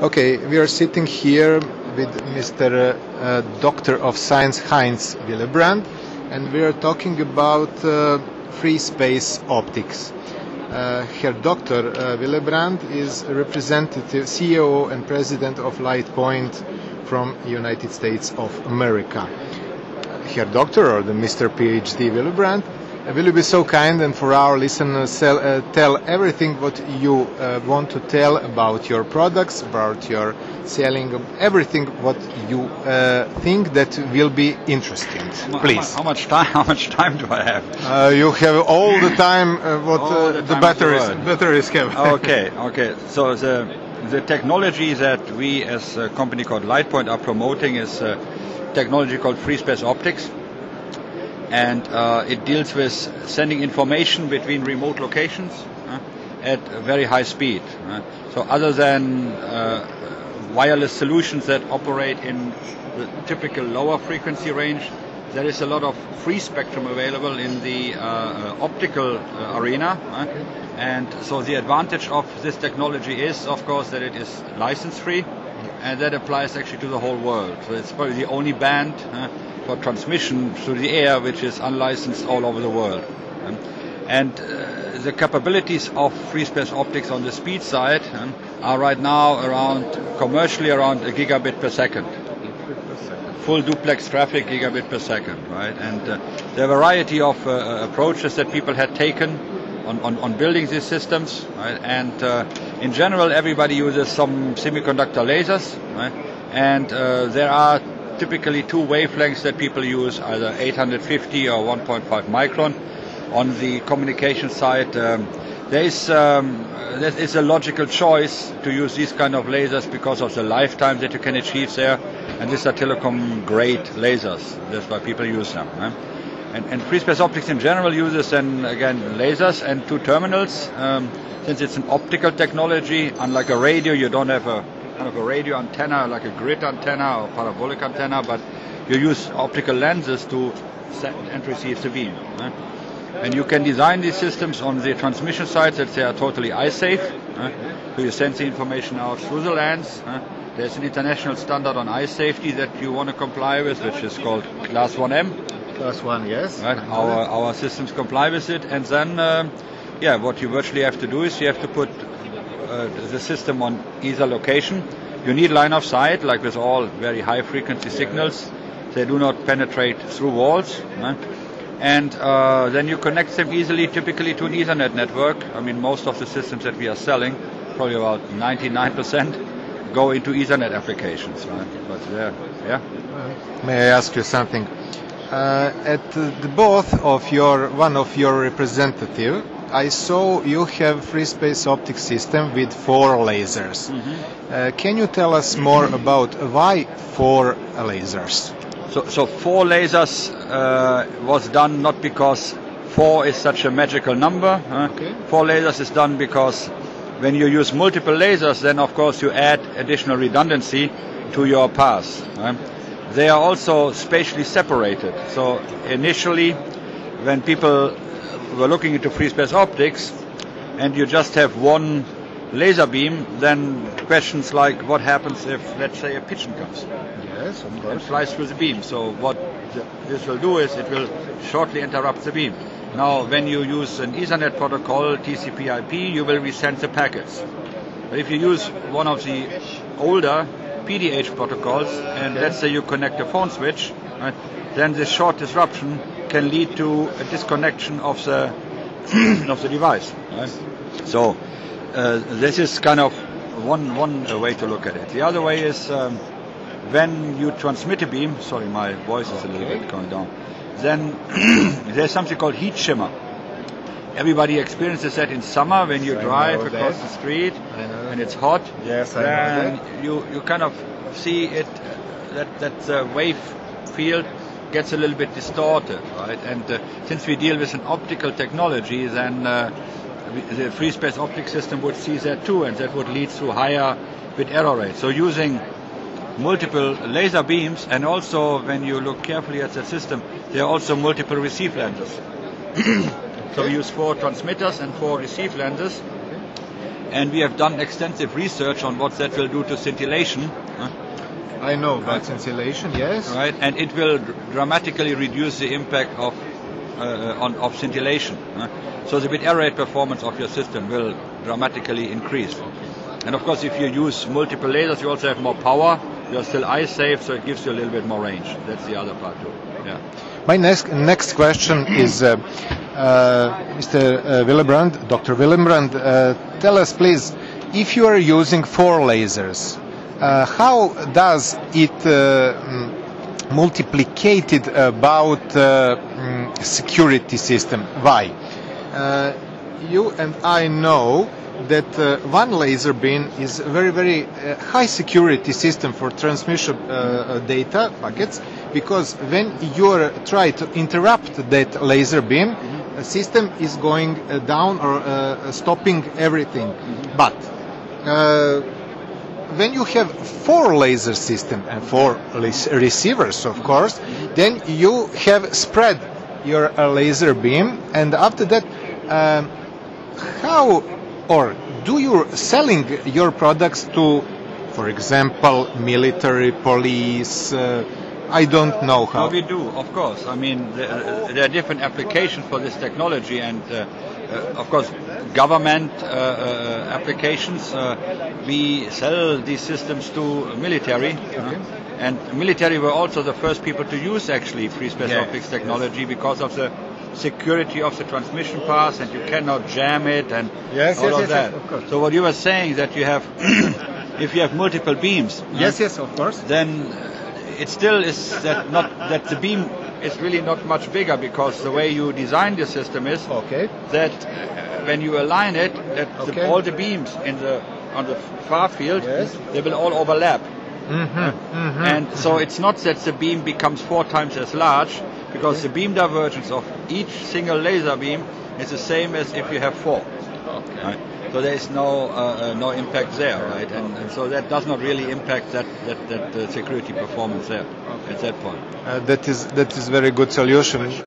Okay, we are sitting here with Mr. Uh, Doctor of Science Heinz Willebrand, and we are talking about uh, free space optics. Uh, Herr Dr. Uh, Willebrand is representative, CEO and President of LightPointe from United States of America. Herr Doctor or the Mr. PhD Willebrand will you be so kind and for our listeners sell, uh, tell everything what you uh, want to tell about your products, about your selling, everything what you uh, think that will be interesting. Please. How, much time? How much time do I have? Uh, you have all the time uh, what uh, the the time batteries the batteries have. okay, okay. So the the technology that we as a company called LightPointe are promoting is a technology called free space optics. And uh, it deals with sending information between remote locations uh, at very high speed. uh. So other than uh, wireless solutions that operate in the typical lower frequency range, there is a lot of free spectrum available in the uh, optical uh, arena. and so the advantage of this technology is, of course, that it is license free, and that applies actually to the whole world. So it's probably the only band uh, for transmission through the air which is unlicensed all over the world. Um, and uh, the capabilities of free space optics on the speed side um, are right now around commercially around a gigabit per second full duplex traffic gigabit per second, right? And uh, a variety of uh, approaches that people had taken on, on, on building these systems, right? And uh, in general, everybody uses some semiconductor lasers, right? And uh, there are typically two wavelengths that people use, either 850 or 1.5 micron. On the communication side, um, there is um, there is a logical choice to use these kind of lasers because of the lifetime that you can achieve there, and these are telecom grade lasers. That's why people use them. eh? And, and free space optics in general uses then again lasers and two terminals. Um, since it's an optical technology, unlike a radio, you don't have a kind of a radio antenna like a grid antenna or parabolic antenna, but you use optical lenses to send and receive the beam. eh? And you can design these systems on the transmission side that they are totally eye safe. Uh, so you send the information out through the lens. Uh, there's an international standard on eye safety that you want to comply with, which is called Class 1M. Class one, yes. Right? Our, our systems comply with it. And then, um, yeah, what you virtually have to do is you have to put uh, the system on either location. You need line of sight, like with all very high frequency signals. They do not penetrate through walls. right? And uh, then you connect them easily, typically to an Ethernet network. I mean, most of the systems that we are selling, probably about 99%, go into Ethernet applications. Right? But yeah, yeah. May I ask you something? Uh, at the both of your one of your representative, I saw you have free space optic system with four lasers. Uh, can you tell us more about why four lasers? So, so four lasers uh, was done not because four is such a magical number. huh? Okay. Four lasers is done because when you use multiple lasers, then of course you add additional redundancy to your path. huh? They are also spatially separated. So initially, when people were looking into free space optics, and you just have one laser beam, then questions like what happens if, let's say, a pigeon comes Yes, of and flies through the beam. So what this will do is it will shortly interrupt the beam. Now, when you use an Ethernet protocol, TCP/IP, you will resend the packets. But if you use one of the older PDH protocols, and let's say you connect a phone switch, right, then this short disruption can lead to a disconnection of the of the device. Right? So uh, this is kind of one one uh, way to look at it. The other way is um, when you transmit a beam. Sorry, my voice is a little bit going down. Then there's something called heat shimmer. Everybody experiences that in summer when you I drive across that. the street and it's hot. Yes, I know then that. you you kind of see it uh, that that the wave field gets a little bit distorted, right? And uh, since we deal with an optical technology, then uh, the free space optic system would see that too, and that would lead to higher bit error rate. So using multiple laser beams, and also when you look carefully at the system, there are also multiple receive lenses. so we use four transmitters and four receive lenses. and we have done extensive research on what that will do to scintillation. I know about scintillation, yes. right? And it will dramatically reduce the impact of uh, on of scintillation. So the bit error rate performance of your system will dramatically increase. And of course, if you use multiple lasers, you also have more power. You're still eye safe, so it gives you a little bit more range. That's the other part too. Yeah. My next next question is, uh, uh, Mr. Uh, Willebrand, Dr. Willebrand, uh, tell us please, if you are using four lasers, uh, how does it mm, multiplicated about uh, mm, security system? Why? Uh, you and I know that uh, one laser beam is a very very high security system for transmission data packets because when you try to interrupt that laser beam the system is going uh, down or uh, stopping everything. But uh, when you have four laser system and four receivers of course then you have spread your uh, laser beam and after that um, how or do you selling your products to for example military police uh, i don't know how No, we do, of course. I mean, there, uh, there are different applications for this technology, and uh, uh, of course, government uh, uh, applications. Uh, we sell these systems to military, uh, and military were also the first people to use actually free space Yeah. optics technology because of the security of the transmission path, and you cannot jam it, and Yes, all yes, of yes, that. yes, of course. So what you were saying that you have, if you have multiple beams, yes yes of course then uh, it still is that not that the beam is really not much bigger because the way you design the system is okay that uh, when you align it, that Okay. the, all the beams in the on the far field Yes. they will all overlap, mm-hmm. and so it's not that the beam becomes four times as large because the beam divergence of each single laser beam is the same as if you have four. Right? So there is no uh, uh, no impact there, right? And, and so that does not really impact that that, that uh, security performance there at that point. uh, that is that is very good solution